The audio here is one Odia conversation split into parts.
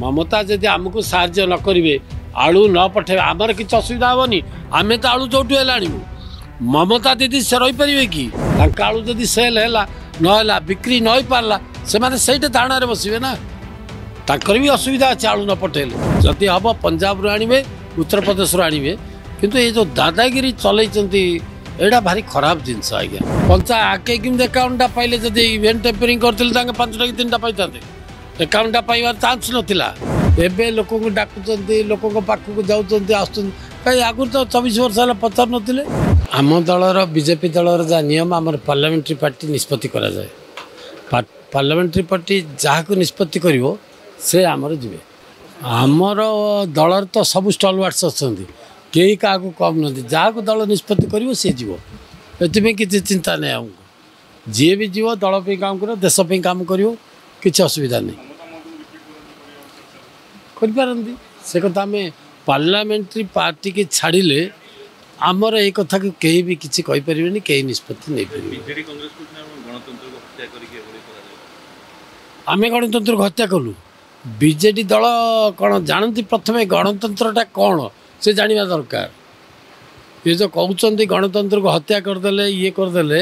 ମମତା ଯଦି ଆମକୁ ସାହାଯ୍ୟ ନ କରିବେ ଆଳୁ ନ ପଠେଇବେ ଆମର କିଛି ଅସୁବିଧା ହେବନି। ଆମେ ତ ଆଳୁ ଯୋଉଠୁ ହେଲେ ଆଣିବୁ ମମତା ଦିଦି ସେ ରହିପାରିବେ କି? ତାଙ୍କ ଆଳୁ ଯଦି ସେଲ୍ ହେଲା ନହେଲା ବିକ୍ରି ନ ହେଇପାରିଲା ସେମାନେ ସେଇଠି ଧାରଣାରେ ବସିବେ ନା? ତାଙ୍କର ବି ଅସୁବିଧା ଅଛି ଆଳୁ ନ ପଠେଇଲେ। ଯଦି ହେବ ପଞ୍ଜାବରୁ ଆଣିବେ ଉତ୍ତରପ୍ରଦେଶରୁ ଆଣିବେ। କିନ୍ତୁ ଏ ଯେଉଁ ଦାଦାଗିରି ଚଲେଇଛନ୍ତି ଏଇଟା ଭାରି ଖରାପ ଜିନିଷ ଆଜ୍ଞା। ପଞ୍ଚା ଆକେ କେମିତି ଏକାଉଣ୍ଟଟା ପାଇଲେ ଯଦି ଇଭେଣ୍ଟ ଟେମ୍ପରିଂ କରିଥିଲେ ତାଙ୍କେ ପାଞ୍ଚଟା କି ତିନିଟା ପାଇଥାନ୍ତେ। ଏକାଉଣ୍ଟଟା ପାଇବାର ଚାନ୍ସ ନଥିଲା। ଏବେ ଲୋକଙ୍କୁ ଡାକୁଛନ୍ତି ଲୋକଙ୍କ ପାଖକୁ ଯାଉଛନ୍ତି ଆସୁଛନ୍ତି କାହିଁ ଆଗରୁ ତ ଚବିଶ ବର୍ଷ ହେଲା ପଚାରୁନଥିଲେ ଆମ ଦଳର ବିଜେପି ଦଳର ଯାହା ନିୟମ ଆମର ପାର୍ଲାମେଣ୍ଟାରୀ ପାର୍ଟି ନିଷ୍ପତ୍ତି କରାଯାଏ। ପାର୍ଲାମେଣ୍ଟାରୀ ପାର୍ଟି ଯାହାକୁ ନିଷ୍ପତ୍ତି କରିବ ସେ ଆମର ଯିବେ। ଆମର ଦଳର ତ ସବୁ ଷ୍ଟଲ୍ ୱାର୍ଡସ୍ ଅଛନ୍ତି। କେହି କାହାକୁ କମ୍ ନୁହନ୍ତି। ଯାହାକୁ ଦଳ ନିଷ୍ପତ୍ତି କରିବ ସିଏ ଯିବ। ଏଥିପାଇଁ କିଛି ଚିନ୍ତା ନାହିଁ ଆମକୁ। ଯିଏ ବି ଯିବ ଦଳ ପାଇଁ କାମ କରିବ ଦେଶ ପାଇଁ କାମ କରିବ। କିଛି ଅସୁବିଧା ନାହିଁ। କରିପାରନ୍ତି। ସେ କଥା ଆମେ ପାର୍ଲାମେଣ୍ଟାରୀ ପାର୍ଟିକି ଛାଡ଼ିଲେ ଆମର ଏଇ କଥାକୁ କେହି ବି କିଛି କହିପାରିବେନି କେହି ନିଷ୍ପତ୍ତି ନେଇପାରିବେ ବିଜେଡି କଂଗ୍ରେସ କହୁଛନ୍ତି ଆମେ ଗଣତନ୍ତ୍ରକୁ ହତ୍ୟା କରିକି ଏଭଳି କରାଯାଏ ଆମେ ଗଣତନ୍ତ୍ରକୁ ହତ୍ୟା କଲୁ। ବିଜେଡି ଦଳ କ'ଣ ଜାଣନ୍ତି ପ୍ରଥମେ ଗଣତନ୍ତ୍ରଟା କ'ଣ? ସେ ଜାଣିବା ଦରକାର। ଏ ଯେଉଁ କହୁଛନ୍ତି ଗଣତନ୍ତ୍ରକୁ ହତ୍ୟା କରିଦେଲେ ଇଏ କରିଦେଲେ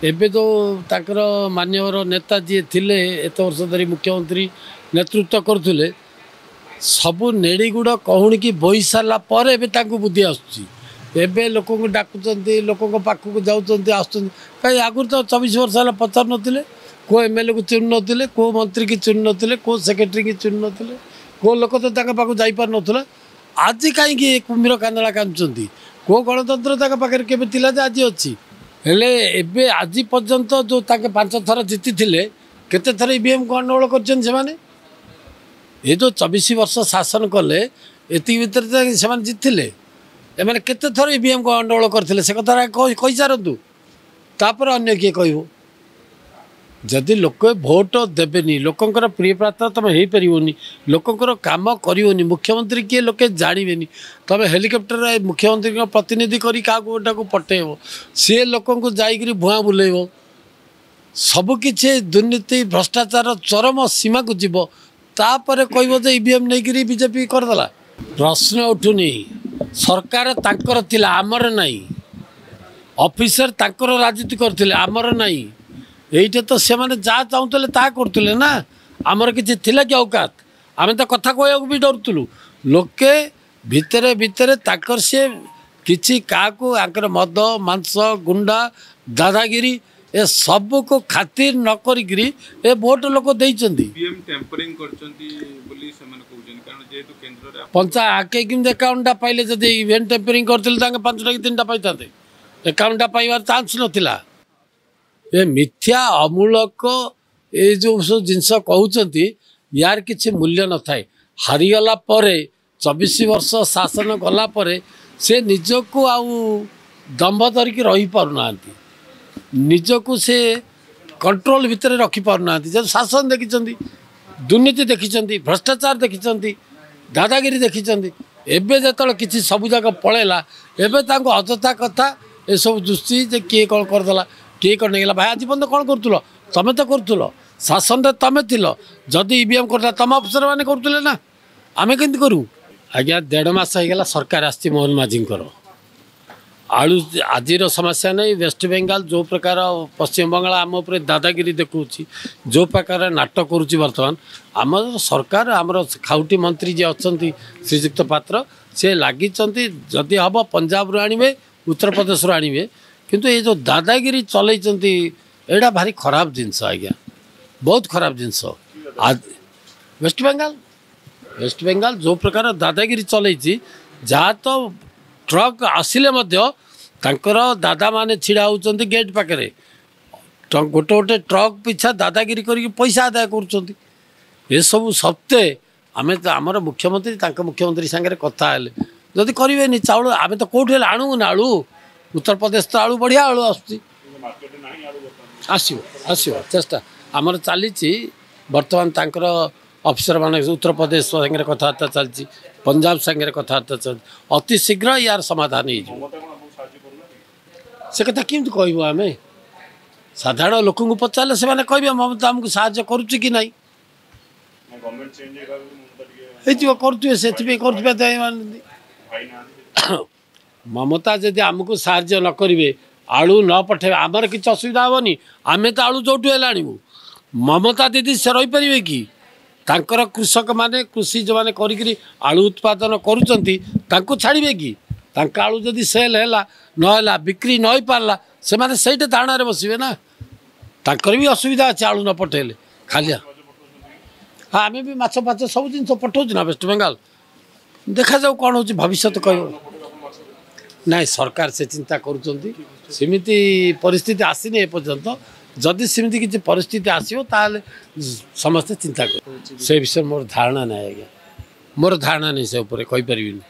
ଏବେ ଯେଉଁ ତାଙ୍କର ମାନ୍ୟବର ନେତା ଯିଏ ଥିଲେ ଏତେ ବର୍ଷ ଧରି ମୁଖ୍ୟମନ୍ତ୍ରୀ ନେତୃତ୍ୱ କରୁଥିଲେ ସବୁ ନେଡ଼ିଗୁଡ଼ କହୁଣିକି ବୋହି ସାରିଲା ପରେ ଏବେ ତାଙ୍କୁ ବୁଦ୍ଧି ଆସୁଛି। ଏବେ ଲୋକଙ୍କୁ ଡାକୁଛନ୍ତି ଲୋକଙ୍କ ପାଖକୁ ଯାଉଛନ୍ତି ଆସୁଛନ୍ତି। କାହିଁ ଆଗରୁ ତ ଚବିଶ ବର୍ଷ ହେଲା ପଚାରୁନଥିଲେ କେଉଁ ଏମ୍ ଏଲ୍ ଏକୁ ଚିହ୍ନୁ ନଥିଲେ କେଉଁ ମନ୍ତ୍ରୀକି ଚିହ୍ନୁ ନଥିଲେ କେଉଁ ସେକ୍ରେଟେରୀକି ଚିହ୍ନୁ ନଥିଲେ କେଉଁ ଲୋକ ତ ତାଙ୍କ ପାଖକୁ ଯାଇପାରୁନଥିଲା ଆଜି କାହିଁକି ଏ କୁମ୍ଭୀର କାନ୍ଦଳା କାନ୍ଦୁଛନ୍ତି? କେଉଁ ଗଣତନ୍ତ୍ର ତାଙ୍କ ପାଖରେ କେବେ ଥିଲା ଯେ ଆଜି ଅଛି? ହେଲେ ଏବେ ଆଜି ପର୍ଯ୍ୟନ୍ତ ଯେଉଁ ତାଙ୍କେ ପାଞ୍ଚ ଥର ଜିତିଥିଲେ କେତେ ଥର ଇଭିଏମ୍ ଗଣ୍ଡଗୋଳ କରିଛନ୍ତି ସେମାନେ? ଏ ଯେଉଁ ଚବିଶ ବର୍ଷ ଶାସନ କଲେ ଏତିକି ଭିତରେ ତ ସେମାନେ ଜିତିଥିଲେ ଏମାନେ କେତେ ଥର ଇଭିଏମ୍ ଗଣ୍ଡଗୋଳ କରିଥିଲେ? ସେ କଥା କହିସାରନ୍ତୁ। ତାପରେ ଅନ୍ୟ କିଏ କହିବ? ଯଦି ଲୋକ ଭୋଟ ଦେବେନି ଲୋକଙ୍କର ପ୍ରିୟ ପ୍ରାର୍ଥ ତୁମେ ହେଇପାରିବନି ଲୋକଙ୍କର କାମ କରିବନି ମୁଖ୍ୟମନ୍ତ୍ରୀ କିଏ ଲୋକେ ଜାଣିବେନି ତୁମେ ହେଲିକପ୍ଟର ମୁଖ୍ୟମନ୍ତ୍ରୀଙ୍କ ପ୍ରତିନିଧି କରି କାହାକୁ ଗୋଟାକୁ ପଠେଇବ ସିଏ ଲୋକଙ୍କୁ ଯାଇକରି ଭୁଆଁ ବୁଲେଇବ ସବୁକିଛି ଦୁର୍ନୀତି ଭ୍ରଷ୍ଟାଚାର ଚରମ ସୀମାକୁ ଯିବ ତାପରେ କହିବ ଯେ ଇଭିଏମ୍ ନେଇକିରି ବିଜେପି କରିଦେଲା। ପ୍ରଶ୍ନ ଉଠୁନି ସରକାର ତାଙ୍କର ଥିଲା ଆମର ନାହିଁ। ଅଫିସର ତାଙ୍କର ରାଜନୀତି କରୁଥିଲେ ଆମର ନାହିଁ। ଏଇଟା ତ ସେମାନେ ଯାହା ଚାହୁଁଥିଲେ ତାହା କରୁଥିଲେ ନା ଆମର କିଛି ଥିଲା କି ଅଉକାତ ଆମେ ତ କଥା କହିବାକୁ ବି ଡରୁଥିଲୁ ଲୋକେ ଭିତରେ ଭିତରେ ତାଙ୍କର ସିଏ କିଛି କାହାକୁ ଆଙ୍କର ମଦ ମାଂସ ଗୁଣ୍ଡା ଦାଦାଗିରି ଏ ସବୁକୁ ଖାତିର ନ କରିକିରି ଏ ଭୋଟ ଲୋକ ଦେଇଛନ୍ତି ଇଭିଏମ୍ ଟେମ୍ପରିଂ କରିଛନ୍ତି ବୋଲି ସେମାନେ କହୁଛନ୍ତି କାରଣ ଯେହେତୁ କେନ୍ଦ୍ରରେ ପଞ୍ଚା ଆକେ କେମିତି ଏକାଉଣ୍ଟଟା ପାଇଲେ ଯଦି ଇଭେଣ୍ଟ ଟେମ୍ପରିଂ କରିଥିଲେ ତାଙ୍କେ ପାଞ୍ଚଟା କି ତିନିଟା ପାଇଥାନ୍ତେ ଏକାଉଣ୍ଟଟା ପାଇବାର ଚାନ୍ସ ନଥିଲା ଏ ମିଥ୍ୟା ଅମୂଳକ ଏ ଯେଉଁ ସବୁ ଜିନିଷ କହୁଛନ୍ତି ୟାର କିଛି ମୂଲ୍ୟ ନଥାଏ। ହାରିଗଲା ପରେ ଚବିଶ ବର୍ଷ ଶାସନ ଗଲା ପରେ ସେ ନିଜକୁ ଆଉ ଦମ୍ଭ ଧରିକି ରହିପାରୁନାହାନ୍ତି। ନିଜକୁ ସେ କଣ୍ଟ୍ରୋଲ ଭିତରେ ରଖିପାରୁନାହାନ୍ତି। ଯେହେତୁ ଶାସନ ଦେଖିଛନ୍ତି ଦୁର୍ନୀତି ଦେଖିଛନ୍ତି ଭ୍ରଷ୍ଟାଚାର ଦେଖିଛନ୍ତି ଦାଦାଗିରି ଦେଖିଛନ୍ତି ଏବେ ଯେତେବେଳେ କିଛି ସବୁଯାକ ପଳେଇଲା ଏବେ ତାଙ୍କୁ ଅଯଥା କଥା ଏସବୁ ଦୃଷ୍ଟି ଯେ କିଏ କ'ଣ କରିଦେଲା। କିଏ କ'ଣ ନେଇଗଲା ଭାଇ ଆଜି ପର୍ଯ୍ୟନ୍ତ କ'ଣ କରୁଥିଲ ତମେ ତ କରୁଥିଲ ଶାସନରେ ତମେ ଥିଲ ଯଦି ଇଭିଏମ୍ କରିଥିଲା ତମ ଅଫିସରମାନେ କରୁଥିଲେ ନା ଆମେ କେମିତି କରୁ ଆଜ୍ଞା ଦେଢ଼ ମାସ ହେଇଗଲା ସରକାର ଆସିଛି ମୋହନ ମାଝୀଙ୍କର ଆଳୁ ଆଜିର ସମସ୍ୟା ନାହିଁ ୱେଷ୍ଟବେଙ୍ଗଲ ଯେଉଁ ପ୍ରକାର ପଶ୍ଚିମବଙ୍ଗାଳ ଆମ ଉପରେ ଦାଦାଗିରି ଦେଖାଉଛି। ଯେଉଁ ପ୍ରକାର ନାଟକ କରୁଛି ବର୍ତ୍ତମାନ ଆମର ସରକାର ଆମର ଖାଉଟି ମନ୍ତ୍ରୀ ଯିଏ ଅଛନ୍ତି ଶ୍ରୀଯୁକ୍ତ ପାତ୍ର ସେ ଲାଗିଛନ୍ତି। ଯଦି ହେବ ପଞ୍ଜାବରୁ ଆଣିବେ ଉତ୍ତରପ୍ରଦେଶରୁ ଆଣିବେ। କିନ୍ତୁ ଏ ଯେଉଁ ଦାଦାଗିରି ଚଲେଇଛନ୍ତି ଏଇଟା ଭାରି ଖରାପ ଜିନିଷ ଆଜ୍ଞା ବହୁତ ଖରାପ ଜିନିଷ ୱେଷ୍ଟବେଙ୍ଗଲ ୱେଷ୍ଟବେଙ୍ଗଲ ଯେଉଁ ପ୍ରକାର ଦାଦାଗିରି ଚଲେଇଛି ଯାହା ତ ଟ୍ରକ୍ ଆସିଲେ ମଧ୍ୟ ତାଙ୍କର ଦାଦାମାନେ ଛିଡ଼ା ହେଉଛନ୍ତି ଗେଟ୍ ପାଖରେ ଗୋଟେ ଗୋଟେ ଟ୍ରକ୍ ପିଛା ଦାଦାଗିରି କରିକି ପଇସା ଆଦାୟ କରୁଛନ୍ତି ଏସବୁ ସତ୍ତ୍ୱେ ଆମେ ତ ଆମର ମୁଖ୍ୟମନ୍ତ୍ରୀ ତାଙ୍କ ମୁଖ୍ୟମନ୍ତ୍ରୀ ସାଙ୍ଗରେ କଥା ହେଲେ ଯଦି କରିବେନି ଚାଉଳ ଆମେ ତ କେଉଁଠି ହେଲେ ଆଣୁନି ଆଳୁ ଉତ୍ତରପ୍ରଦେଶ ତ ଆଳୁ ବଢ଼ିଆ ଆଳୁ ଆସୁଛି ଆସିବ ଆସିବ ଚେଷ୍ଟା ଆମର ଚାଲିଛି ବର୍ତ୍ତମାନ ତାଙ୍କର ଅଫିସରମାନେ ଉତ୍ତରପ୍ରଦେଶ ସାଙ୍ଗରେ କଥାବାର୍ତ୍ତା ଚାଲିଛି ପଞ୍ଜାବ ସାଙ୍ଗରେ କଥାବାର୍ତ୍ତା ଚାଲିଛି ଅତି ଶୀଘ୍ର ୟାର ସମାଧାନ ହେଇଯିବ। ସେ କଥା କେମିତି କହିବୁ ଆମେ? ସାଧାରଣ ଲୋକଙ୍କୁ ପଚାରିଲେ ସେମାନେ କହିବେ ମମତା ଆମକୁ ସାହାଯ୍ୟ କରୁଛି କି ନାହିଁ ଗଭର୍ଣ୍ଣମେଣ୍ଟ ଚେଞ୍ଜ ହେଇଗଲା ବୋଲି ମମତା ହେଇଥିବ କରୁଥିବେ ସେଥିପାଇଁ କରୁଥିବା ତ ଏମାନେ ମମତା ଯଦି ଆମକୁ ସାହାଯ୍ୟ ନ କରିବେ ଆଳୁ ନ ପଠାଇବେ ଆମର କିଛି ଅସୁବିଧା ହେବନି। ଆମେ ତ ଆଳୁ ଯେଉଁଠୁ ହେଲେ ଆଣିବୁ ମମତା ଦିଦି ସେ ରହିପାରିବେ କି? ତାଙ୍କର କୃଷକମାନେ କୃଷି ଯେଉଁମାନେ କରିକିରି ଆଳୁ ଉତ୍ପାଦନ କରୁଛନ୍ତି ତାଙ୍କୁ ଛାଡ଼ିବେ କି? ତାଙ୍କ ଆଳୁ ଯଦି ସେଲ୍ ହେଲା ନହେଲା ବିକ୍ରି ନ ହେଇପାରିଲା ସେମାନେ ସେଇଠି ଧାରଣାରେ ବସିବେ ନା? ତାଙ୍କର ବି ଅସୁବିଧା ଅଛି ଆଳୁ ନ ପଠାଇଲେ ଖାଲି ହଁ ଆମେ ବି ମାଛ ଫାଛ ସବୁ ଜିନିଷ ପଠାଉଛୁ ନା ୱେଷ୍ଟବେଙ୍ଗଲ ଦେଖାଯାଉ କ'ଣ ହେଉଛି ଭବିଷ୍ୟତ କହିବ। ନାଇଁ ସରକାର ସେ ଚିନ୍ତା କରୁଛନ୍ତି। ସେମିତି ପରିସ୍ଥିତି ଆସିନି ଏପର୍ଯ୍ୟନ୍ତ ଯଦି ସେମିତି କିଛି ପରିସ୍ଥିତି ଆସିବ ତାହେଲେ ସମସ୍ତେ ଚିନ୍ତା କରିବେ ସେ ବିଷୟରେ ମୋର ଧାରଣା ନାହିଁ ଆଜ୍ଞା। ମୋର ଧାରଣା ନାହିଁ ସେ ଉପରେ କହିପାରିବିନି।